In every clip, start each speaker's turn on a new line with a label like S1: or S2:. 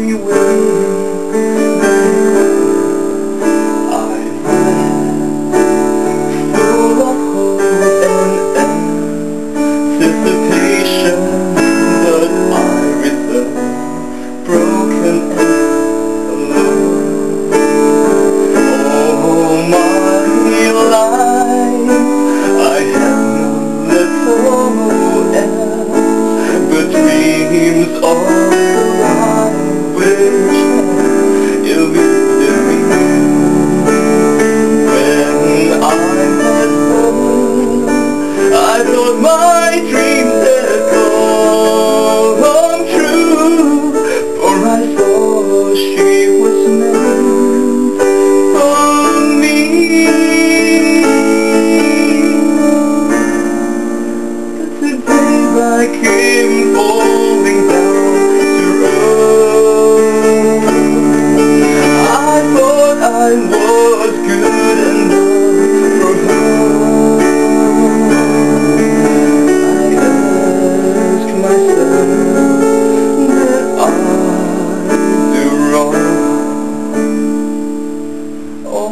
S1: me I am full of hope and anticipation But I return broken and alone All my life I have dreams My dreams had come true. For I thought she was meant for me. But today I came falling down I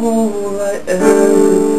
S1: All I ever